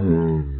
Hmm.